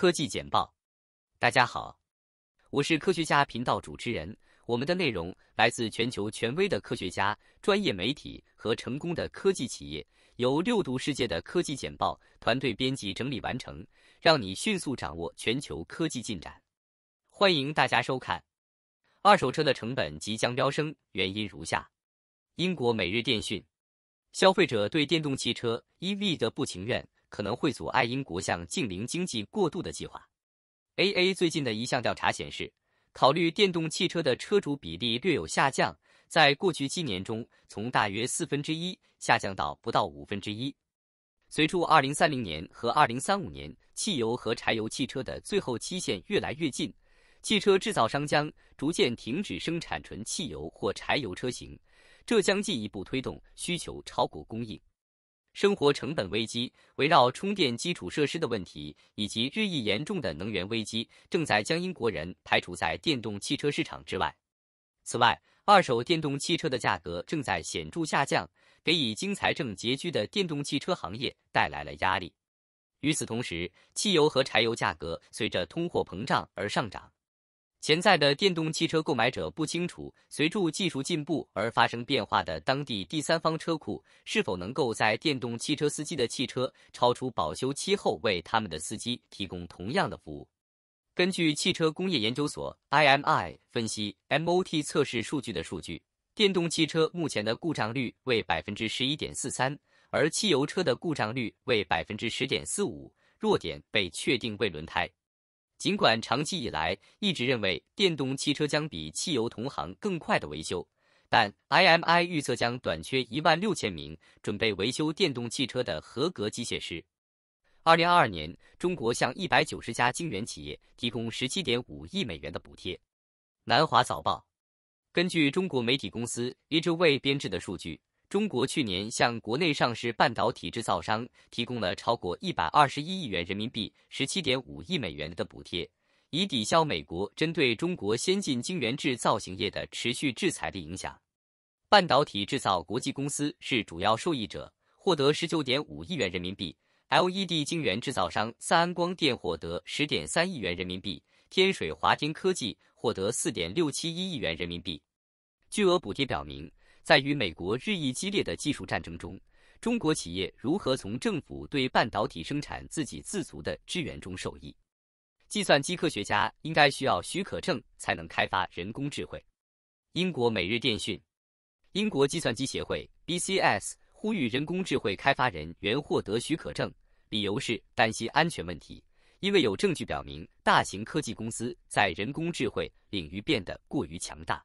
科技简报，大家好，我是科学家频道主持人。我们的内容来自全球权威的科学家、专业媒体和成功的科技企业，由六度世界的科技简报团队编辑整理完成，让你迅速掌握全球科技进展。欢迎大家收看。二手车的成本即将飙升，原因如下：英国《每日电讯》，消费者对电动汽车 EV 的不情愿。可能会阻碍英国向净零经济过渡的计划。AA 最近的一项调查显示，考虑电动汽车的车主比例略有下降，在过去七年中，从大约四分之一下降到不到五分之一。随着2030年和2035年汽油和柴油汽车的最后期限越来越近，汽车制造商将逐渐停止生产纯汽油或柴油车型，这将进一步推动需求超过供应。生活成本危机、围绕充电基础设施的问题以及日益严重的能源危机，正在将英国人排除在电动汽车市场之外。此外，二手电动汽车的价格正在显著下降，给已经财政拮据的电动汽车行业带来了压力。与此同时，汽油和柴油价格随着通货膨胀而上涨。潜在的电动汽车购买者不清楚，随着技术进步而发生变化的当地第三方车库是否能够在电动汽车司机的汽车超出保修期后为他们的司机提供同样的服务。根据汽车工业研究所 （IMI） 分析 MOT 测试数据的数据，电动汽车目前的故障率为百分之十一点四三，而汽油车的故障率为百分之十点四五，弱点被确定为轮胎。尽管长期以来一直认为电动汽车将比汽油同行更快的维修，但 IMI 预测将短缺一万六千名准备维修电动汽车的合格机械师。二零二二年，中国向一百九十家晶圆企业提供十七点五亿美元的补贴。南华早报，根据中国媒体公司 Edgeway 编制的数据。中国去年向国内上市半导体制造商提供了超过一百二十一亿元人民币（十七点五亿美元）的补贴，以抵消美国针对中国先进晶圆制造型业的持续制裁的影响。半导体制造国际公司是主要受益者，获得十九点五亿元人民币；LED 晶圆制造商三安光电获得十点三亿元人民币；天水华天科技获得四点六七一亿元人民币。巨额补贴表明。在与美国日益激烈的技术战争中，中国企业如何从政府对半导体生产自给自足的支援中受益？计算机科学家应该需要许可证才能开发人工智慧。英国《每日电讯》：英国计算机协会 （BCS） 呼吁人工智慧开发人员获得许可证，理由是担心安全问题，因为有证据表明大型科技公司在人工智慧领域变得过于强大。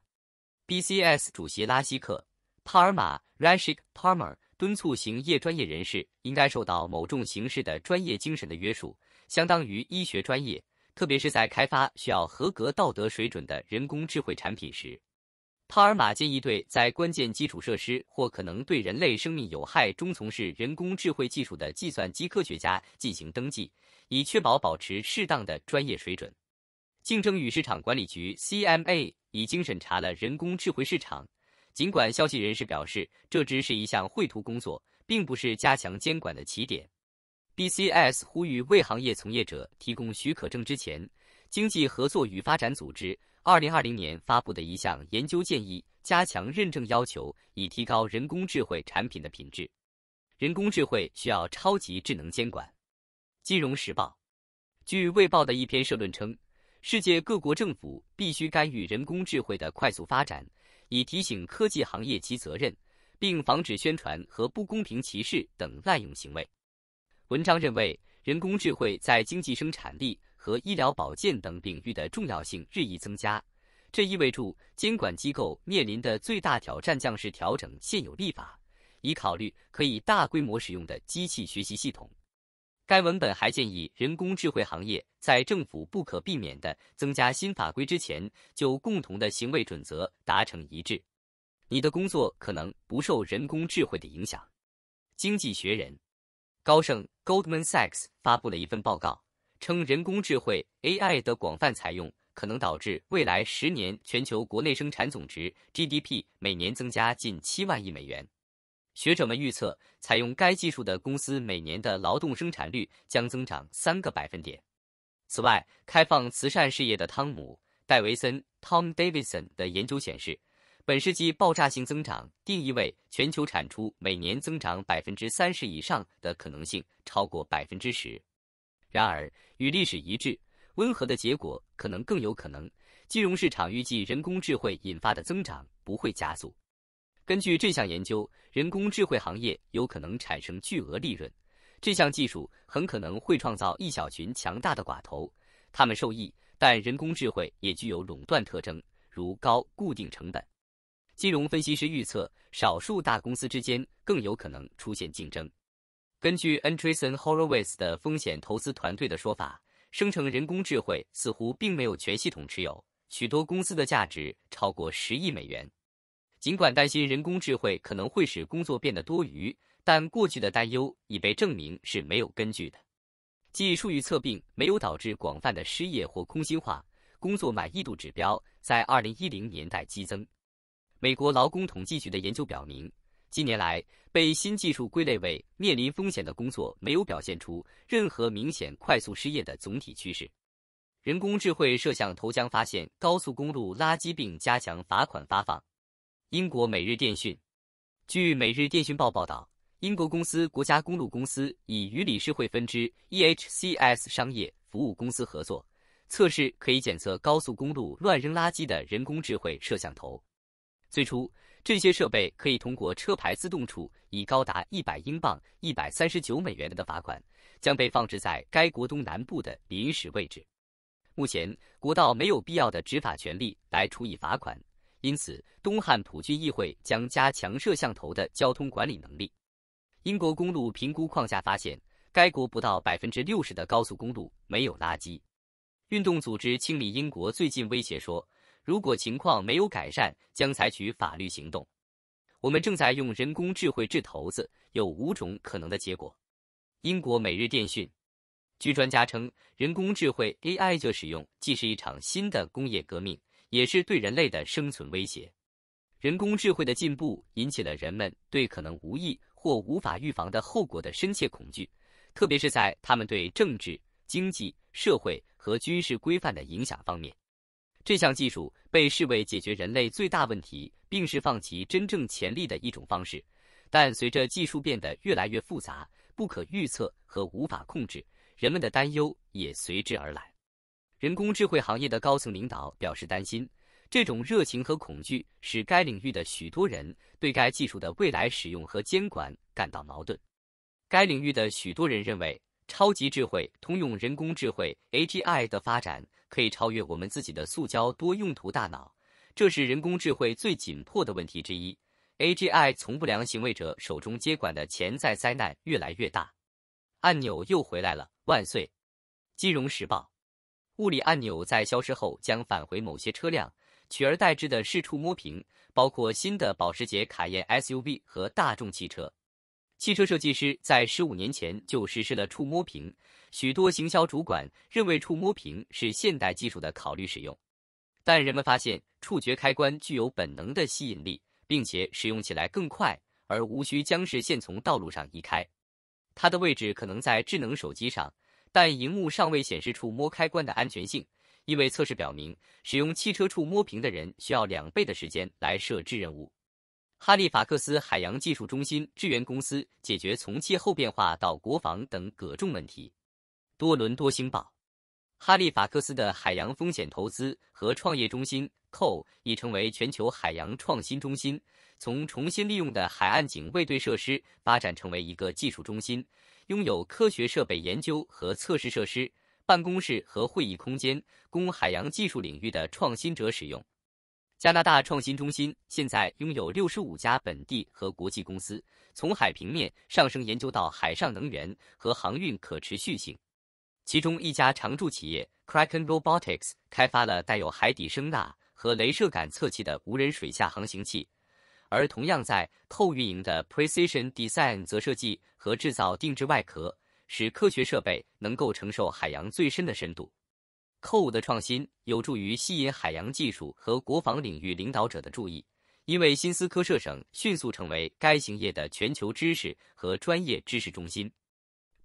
BCS 主席拉希克·帕尔马 （Rashik Parmar） 敦促行业专业人士应该受到某种形式的专业精神的约束，相当于医学专业，特别是在开发需要合格道德水准的人工智慧产品时。帕尔马建议对在关键基础设施或可能对人类生命有害中从事人工智慧技术的计算机科学家进行登记，以确保保持适当的专业水准。竞争与市场管理局 （CMA） 已经审查了人工智慧市场，尽管消息人士表示这只是一项绘图工作，并不是加强监管的起点。BCS 呼吁为行业从业者提供许可证之前，经济合作与发展组织2020年发布的一项研究建议加强认证要求，以提高人工智慧产品的品质。人工智慧需要超级智能监管。金融时报，据卫报的一篇社论称。世界各国政府必须干预人工智慧的快速发展，以提醒科技行业其责任，并防止宣传和不公平歧视等滥用行为。文章认为，人工智慧在经济生产力和医疗保健等领域的重要性日益增加，这意味着监管机构面临的最大挑战将是调整现有立法，以考虑可以大规模使用的机器学习系统。该文本还建议人工智慧行业在政府不可避免地增加新法规之前，就共同的行为准则达成一致。你的工作可能不受人工智慧的影响。经济学人高盛 （Goldman Sachs） 发布了一份报告，称人工智慧 AI 的广泛采用可能导致未来十年全球国内生产总值 （GDP） 每年增加近七万亿美元。学者们预测，采用该技术的公司每年的劳动生产率将增长三个百分点。此外，开放慈善事业的汤姆·戴维森 （Tom Davidson） 的研究显示，本世纪爆炸性增长定义为全球产出每年增长百分之三十以上的可能性超过百分之十。然而，与历史一致，温和的结果可能更有可能。金融市场预计人工智慧引发的增长不会加速。根据这项研究，人工智慧行业有可能产生巨额利润。这项技术很可能会创造一小群强大的寡头，他们受益，但人工智慧也具有垄断特征，如高固定成本。金融分析师预测，少数大公司之间更有可能出现竞争。根据 Andreessen Horowitz 的风险投资团队的说法，生成人工智慧似乎并没有全系统持有，许多公司的价值超过十亿美元。尽管担心人工智慧可能会使工作变得多余。但过去的担忧已被证明是没有根据的。技术预测并没有导致广泛的失业或空心化，工作满意度指标在2010年代激增。美国劳工统计局的研究表明，近年来被新技术归类为面临风险的工作没有表现出任何明显快速失业的总体趋势。人工智慧摄像头将发现高速公路垃圾并加强罚款发放。英国《每日电讯》据《每日电讯报》报道。英国公司国家公路公司已与理事会分支 EHCS 商业服务公司合作，测试可以检测高速公路乱扔垃圾的人工智慧摄像头。最初，这些设备可以通过车牌自动处以高达一百英镑（一百三十九美元）的罚款，将被放置在该国东南部的临时位置。目前，国道没有必要的执法权利来处以罚款，因此东汉普郡议会将加强摄像头的交通管理能力。英国公路评估框架发现，该国不到百分之六十的高速公路没有垃圾。运动组织清理英国最近威胁说，如果情况没有改善，将采取法律行动。我们正在用人工智慧掷骰子，有五种可能的结果。英国每日电讯，据专家称，人工智慧 AI 的使用既是一场新的工业革命，也是对人类的生存威胁。人工智慧的进步引起了人们对可能无意。或无法预防的后果的深切恐惧，特别是在他们对政治、经济、社会和军事规范的影响方面。这项技术被视为解决人类最大问题并释放其真正潜力的一种方式，但随着技术变得越来越复杂、不可预测和无法控制，人们的担忧也随之而来。人工智慧行业的高层领导表示担心。这种热情和恐惧使该领域的许多人对该技术的未来使用和监管感到矛盾。该领域的许多人认为，超级智慧通用人工智慧 （AGI） 的发展可以超越我们自己的塑胶多用途大脑，这是人工智慧最紧迫的问题之一。AGI 从不良行为者手中接管的潜在灾难越来越大。按钮又回来了，万岁！金融时报：物理按钮在消失后将返回某些车辆。取而代之的是触摸屏，包括新的保时捷卡宴 SUV 和大众汽车。汽车设计师在十五年前就实施了触摸屏，许多行销主管认为触摸屏是现代技术的考虑使用。但人们发现触觉开关具有本能的吸引力，并且使用起来更快，而无需将视线从道路上移开。它的位置可能在智能手机上，但荧幕尚未显示触摸开关的安全性。因为测试表明，使用汽车触摸屏的人需要两倍的时间来设置任务。哈利法克斯海洋技术中心支援公司解决从气候变化到国防等各种问题。多伦多星报：哈利法克斯的海洋风险投资和创业中心 CO 已成为全球海洋创新中心，从重新利用的海岸警卫队设施发展成为一个技术中心，拥有科学设备研究和测试设施。办公室和会议空间供海洋技术领域的创新者使用。加拿大创新中心现在拥有六十五家本地和国际公司，从海平面上升研究到海上能源和航运可持续性。其中一家常驻企业 Kraken Robotics 开发了带有海底声呐和镭射感测器的无人水下航行器，而同样在透运营的 Precision Design 则设计和制造定制外壳。使科学设备能够承受海洋最深的深度。扣的创新有助于吸引海洋技术和国防领域领导者的注意，因为新斯科舍省迅速成为该行业的全球知识和专业知识中心。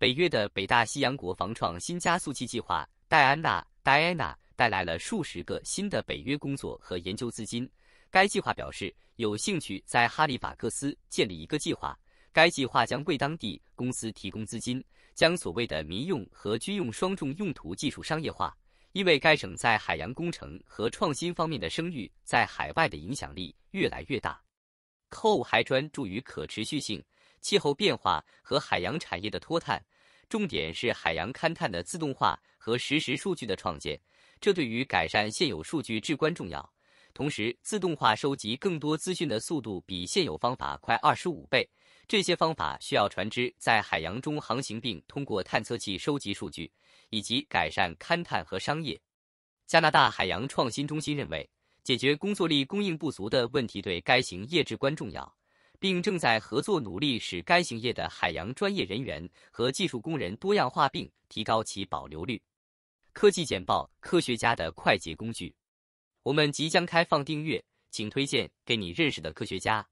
北约的北大西洋国防创新加速器计划戴安娜 （Diana） 带来了数十个新的北约工作和研究资金。该计划表示有兴趣在哈利法克斯建立一个计划。该计划将为当地公司提供资金，将所谓的民用和军用双重用途技术商业化，因为该省在海洋工程和创新方面的声誉在海外的影响力越来越大。COO 还专注于可持续性、气候变化和海洋产业的脱碳，重点是海洋勘探的自动化和实时数据的创建，这对于改善现有数据至关重要。同时，自动化收集更多资讯的速度比现有方法快二十五倍。这些方法需要船只在海洋中航行，并通过探测器收集数据，以及改善勘探和商业。加拿大海洋创新中心认为，解决工作力供应不足的问题对该行业至关重要，并正在合作努力使该行业的海洋专业人员和技术工人多样化，并提高其保留率。科技简报：科学家的快捷工具。我们即将开放订阅，请推荐给你认识的科学家。